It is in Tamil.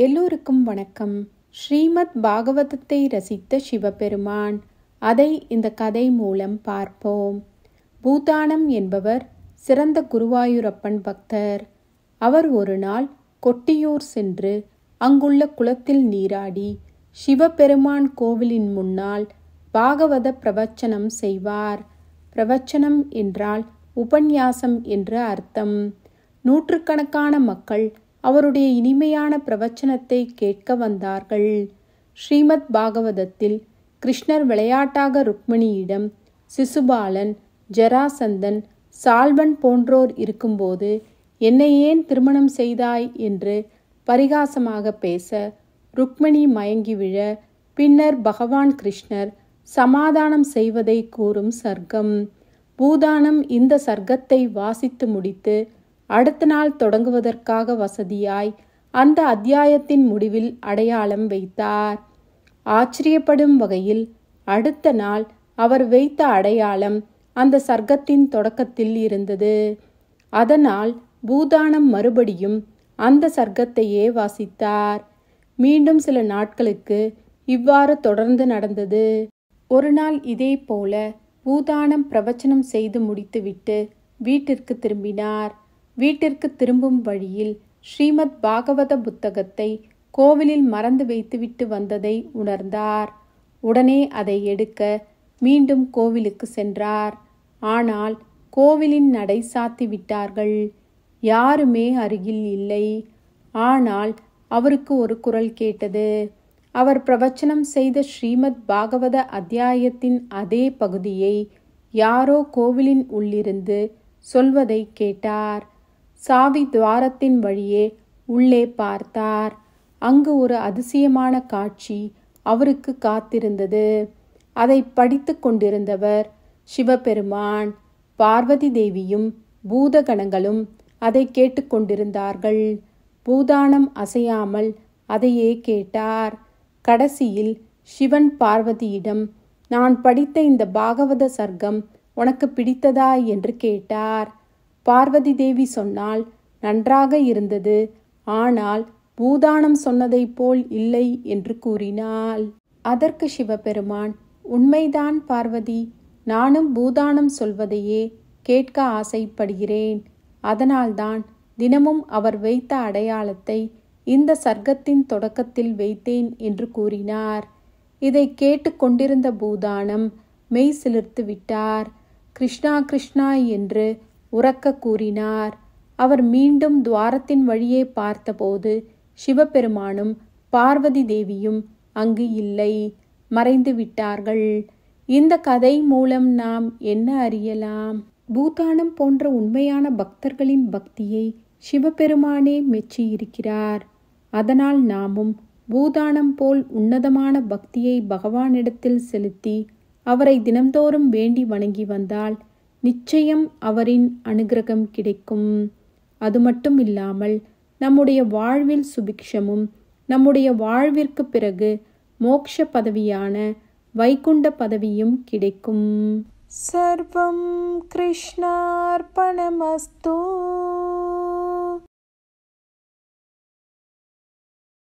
எல்லோருக்கும் வணக்கம். ஸ்ரீமத் பாகவதத்தை ரசித்த சிவபெருமான். அதை இந்த கதை மூலம் பார்ப்போம். பூதானம் என்பவர் சிறந்த குருவாயூரப்பன் பக்தர். அவர் ஒரு நாள் கொட்டியூர் சென்று அங்குள்ள குளத்தில் நீராடி சிவபெருமான் கோவிலின் முன்னால் பாகவத பிரவச்சனம் செய்வார். பிரவச்சனம் என்றால் உபன்யாசம் என்று அர்த்தம். நூற்றுக்கணக்கான மக்கள் அவருடைய இனிமையான பிரவச்சனத்தை கேட்க வந்தார்கள். ஸ்ரீமத் பாகவதத்தில் கிருஷ்ணர் விளையாட்டாக ருக்மிணியிடம் சிசுபாலன் ஜராசந்தன் சால்வன் போன்றோர் இருக்கும்போது என்னை ஏன் திருமணம் செய்தாய் என்று பரிகாசமாக பேச ருக்மிணி மயங்கி விழ பின்னர் பகவான் கிருஷ்ணர் சமாதானம் செய்வதை கூறும் சர்க்கம். பூதானம் இந்த சர்க்கத்தை வாசித்து முடித்து அடுத்த நாள் தொடங்குவதற்காக வசதியாய் அந்த அத்தியாயத்தின் முடிவில் அடையாளம் வைத்தார். ஆச்சரியப்படும் வகையில் அடுத்த நாள் அவர் வைத்த அடையாளம் அந்த சர்க்கத்தின் தொடக்கத்தில் இருந்தது. அதனால் பூதானம் மறுபடியும் அந்த சர்க்கத்தையே வாசித்தார். மீண்டும் சில நாட்களுக்கு இவ்வாறு தொடர்ந்து நடந்தது. ஒரு நாள் இதே போல பூதானம் பிரவச்சனம் செய்து முடித்துவிட்டு வீட்டிற்கு திரும்பினார். வீட்டிற்கு திரும்பும் வழியில் ஸ்ரீமத் பாகவத புத்தகத்தை கோவிலில் மறந்து வைத்துவிட்டு வந்ததை உணர்ந்தார். உடனே அதை எடுக்க மீண்டும் கோவிலுக்கு சென்றார். ஆனால் கோவிலின் நடை சாத்தி விட்டார்கள். யாருமே அருகில் இல்லை. ஆனால் அவருக்கு ஒரு குரல் கேட்டது. அவர் பிரவச்சனம் செய்த ஸ்ரீமத் பாகவத அத்தியாயத்தின் அதே பகுதியை யாரோ கோவிலின் உள்ளிருந்து சொல்வதை கேட்டார். சாவி துவாரத்தின் வழியே உள்ளே பார்த்தார். அங்கு ஒரு அதிசயமான காட்சி அவருக்கு காத்திருந்தது. அதை படித்து கொண்டிருந்தவர் சிவபெருமான். பார்வதி தேவியும் பூதகணங்களும் அதை கேட்டுக்கொண்டிருந்தார்கள் பூதானம் அசையாமல் அதையே கேட்டார். கடைசியில் சிவன் பார்வதியிடம் நான் படித்த இந்த பாகவத சர்க்கம் உனக்கு பிடித்ததா? என்று கேட்டார். பார்வதி தேவி சொன்னால் நன்றாக இருந்தது. ஆனால் பூதானம் சொன்னதைப் போல் இல்லை என்று கூறினாள். அதற்கு சிவபெருமான் உண்மைதான் பார்வதி நானும் பூதானம் சொல்வதையே கேட்க ஆசைப்படுகிறேன். அதனால்தான் தினமும் அவர் வைத்த அடையாளத்தை இந்த சர்க்கத்தின் தொடக்கத்தில் வைத்தேன் என்று கூறினார். இதை கேட்டு கொண்டிருந்த பூதானம் மெய் சிலிர்த்து விட்டார். கிருஷ்ணா கிருஷ்ணா என்று உறக்க கூறினார். அவர் மீண்டும் துவாரத்தின் வழியே பார்த்தபோது சிவபெருமானும் பார்வதி தேவியும் அங்கு இல்லை. மறைந்து விட்டார்கள். இந்த கதை மூலம் நாம் என்ன அறியலாம்? பூதானம் போன்ற உண்மையான பக்தர்களின் பக்தியை சிவபெருமானே மெச்சியிருக்கிறார். அதனால் நாமும் பூதானம் போல் உன்னதமான பக்தியை பகவானிடத்தில் செலுத்தி அவரை தினம்தோறும் வேண்டி வணங்கி வந்தால் நிச்சயம் அவரின் அனுகிரகம் கிடைக்கும். அது மட்டும் இல்லாமல் நம்முடைய வாழ்வில் சுபிக்ஷமும் நம்முடைய வாழ்விற்கு பிறகு மோக்ஷ பதவியான வைகுண்ட பதவியும் கிடைக்கும். சர்வம் கிருஷ்ணார்பணமஸ்தூ.